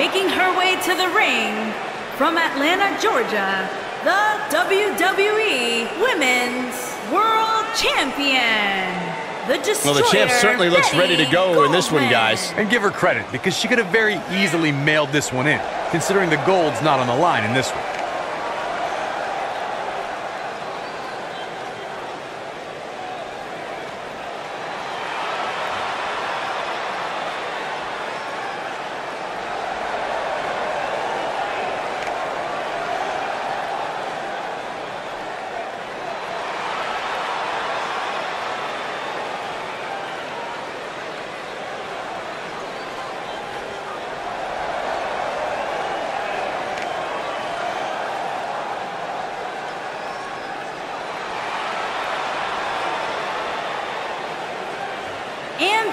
making her way to the ring from Atlanta, Georgia, the WWE Women's World Champion. The Destroyer, Well, the champ certainly looks ready to go in this one, guys. And give her credit, because she could have very easily mailed this one in, considering the gold's not on the line in this one. And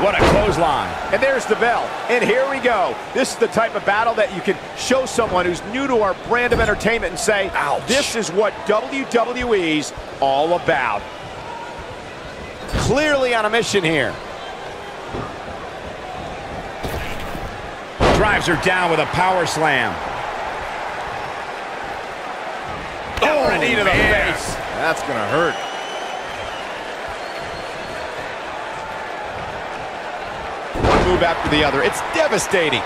What a clothesline. And there's the bell. And here we go. This is the type of battle that you can show someone who's new to our brand of entertainment and say, Ouch. this is what WWE's all about. Clearly on a mission here. Drives her down with a power slam. Oh, knee to the face. That's gonna hurt. Move after the other. It's devastating.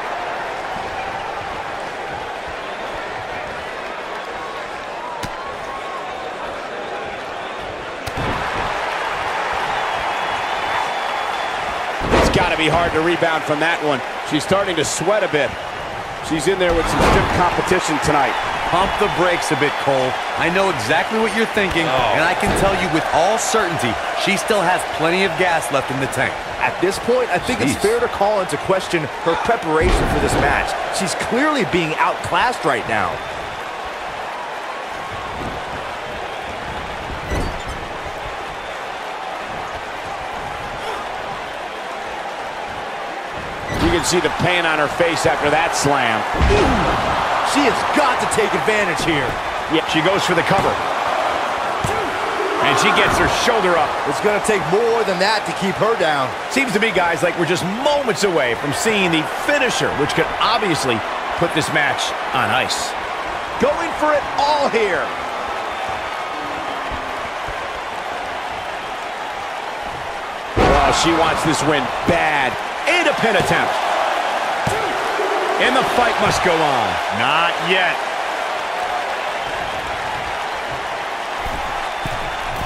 It's got to be hard to rebound from that one. She's starting to sweat a bit. She's in there with some stiff competition tonight. Pump the brakes a bit, Cole. I know exactly what you're thinking, oh. and I can tell you with all certainty, she still has plenty of gas left in the tank. At this point, I think it's fair to call into question her preparation for this match. She's clearly being outclassed right now. You can see the pain on her face after that slam. She has got to take advantage here. Yeah, she goes for the cover. And she gets her shoulder up. It's going to take more than that to keep her down. Seems to me, guys, like we're just moments away from seeing the finisher, which could obviously put this match on ice. Going for it all here. Oh, she wants this win bad. And a pin attempt. And the fight must go on. Not yet.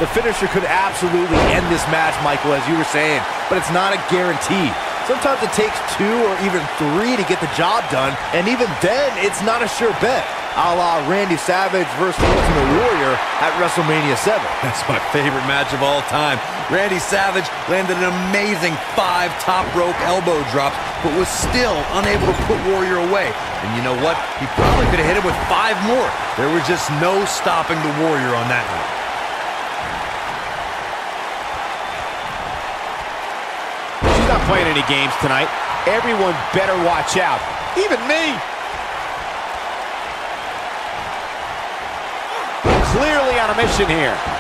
The finisher could absolutely end this match, Michael, as you were saying, but it's not a guarantee. Sometimes it takes two or even three to get the job done, and even then, it's not a sure bet. A la Randy Savage versus the Ultimate Warrior at WrestleMania 7. That's my favorite match of all time. Randy Savage landed an amazing five top rope elbow drops, but was still unable to put Warrior away. And you know what? He probably could have hit him with five more. There was just no stopping the Warrior on that one. She's not playing any games tonight. Everyone better watch out. Even me. Clearly on a mission here.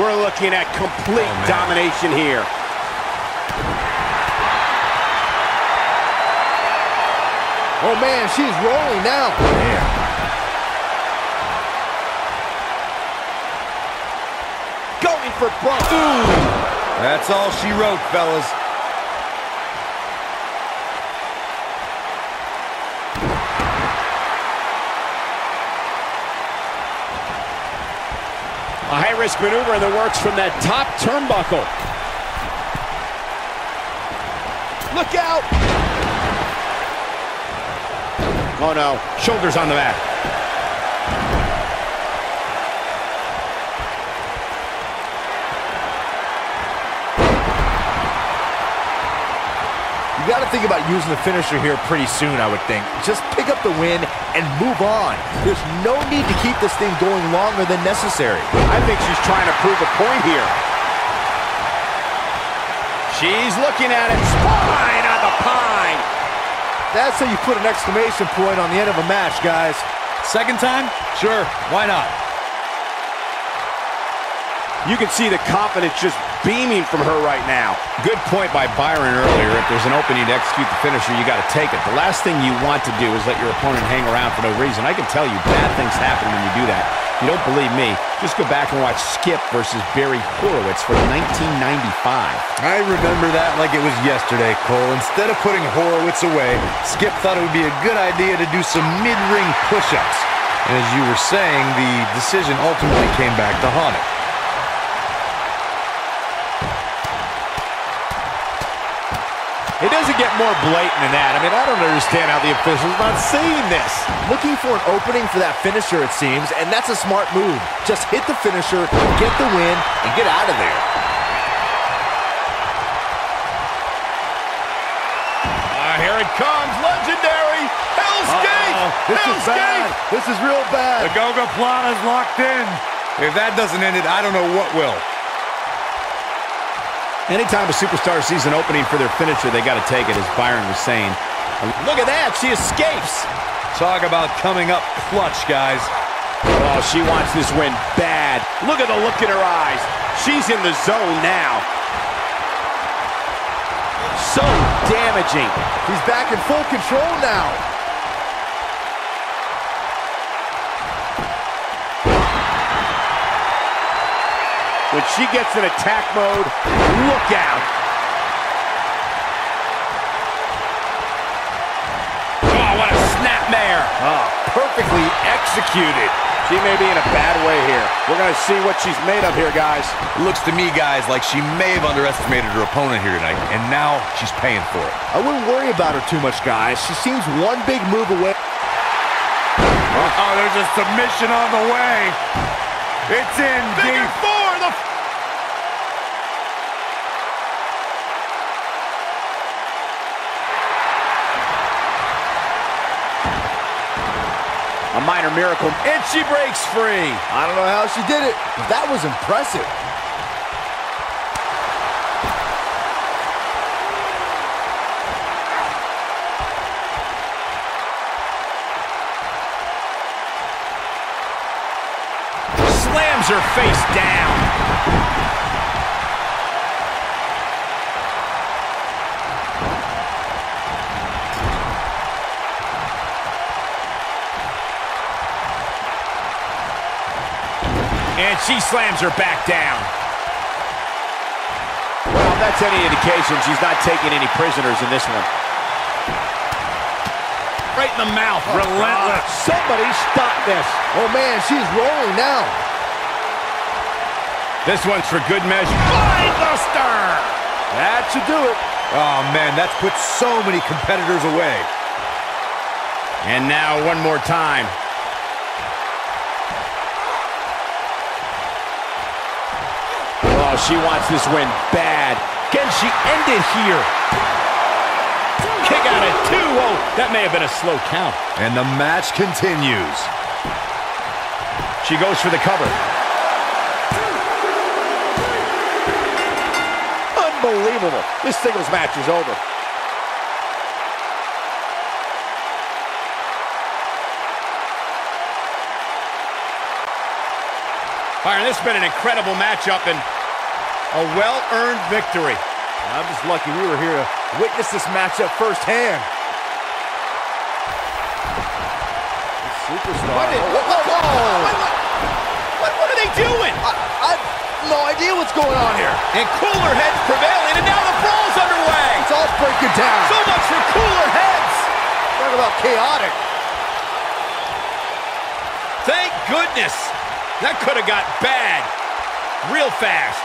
We're looking at complete oh, domination here. Oh, man, she's rolling now. Man. Going for broke. Ooh. That's all she wrote, fellas. A high-risk maneuver in the works from that top turnbuckle. Look out! Oh no, shoulders on the mat. You got to think about using the finisher here pretty soon, I would think. Just pick up the win and move on. There's no need to keep this thing going longer than necessary. I think she's trying to prove a point here. She's looking at it. Spine on the pine. That's how you put an exclamation point on the end of a match, guys. Second time? Sure, why not? You can see the confidence just beaming from her right now. Good point by Byron earlier. If there's an opening to execute the finisher, you got to take it. The last thing you want to do is let your opponent hang around for no reason. I can tell you bad things happen when you do that. If you don't believe me, just go back and watch Skip versus Barry Horowitz from 1995. I remember that like it was yesterday, Cole. Instead of putting Horowitz away, Skip thought it would be a good idea to do some mid-ring push-ups. And as you were saying, the decision ultimately came back to haunt it. Doesn't get more blatant than that. I mean, I don't understand how the official's not seeing this. Looking for an opening for that finisher, it seems, and that's a smart move. Just hit the finisher, get the win, and get out of there. Uh, here it comes, legendary Hell's uh -oh. Gate! This Hell's is bad. Gate! This is real bad. The Gogoplata is locked in. If that doesn't end it, I don't know what will. Anytime a superstar sees an opening for their finisher, they got to take it, as Byron was saying. Look at that. She escapes. Talk about coming up clutch, guys. Oh, she wants this win bad. Look at the look in her eyes. She's in the zone now. So damaging. He's back in full control now. When she gets in attack mode, look out. Oh, what a snapmare. Oh, perfectly executed. She may be in a bad way here. We're going to see what she's made of here, guys. Looks to me, guys, like she may have underestimated her opponent here tonight, and now she's paying for it. I wouldn't worry about her too much, guys. She seems one big move away. Oh, there's a submission on the way. It's in Figure deep. A minor miracle. And she breaks free. I don't know how she did it, but that was impressive. Slams her face down. And she slams her back down. Well, if that's any indication, she's not taking any prisoners in this one. Right in the mouth. Oh, Relentless. God. Somebody stop this. Oh, man, she's rolling now. This one's for good measure. Buster! That should do it. Oh, man, that's put so many competitors away. And now one more time. Oh, she wants this win bad. Can she end it here? Kick out at two. Oh, that may have been a slow count. And the match continues. She goes for the cover. Unbelievable. This singles match is over. Byron, this has been an incredible matchup and a well-earned victory. I'm just lucky we were here to witness this matchup firsthand. superstar. What, is, what, what, what, oh. what, what, are they doing? I, I have no idea what's going on here. And cooler heads prevailing, and now the brawl's underway. It's all breaking down. So much for cooler heads. Talk about chaotic. Thank goodness. That could have got bad real fast.